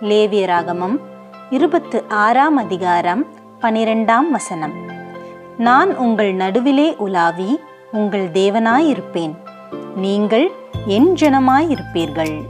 லேவியராகமம் இருபத்து ஆறாம் அதிகாரம் பனிரெண்டாம் வசனம். நான் உங்கள் நடுவிலே உலாவி உங்கள் தேவனாயிருப்பேன். நீங்கள் என் ஜனமாயிருப்பீர்கள்.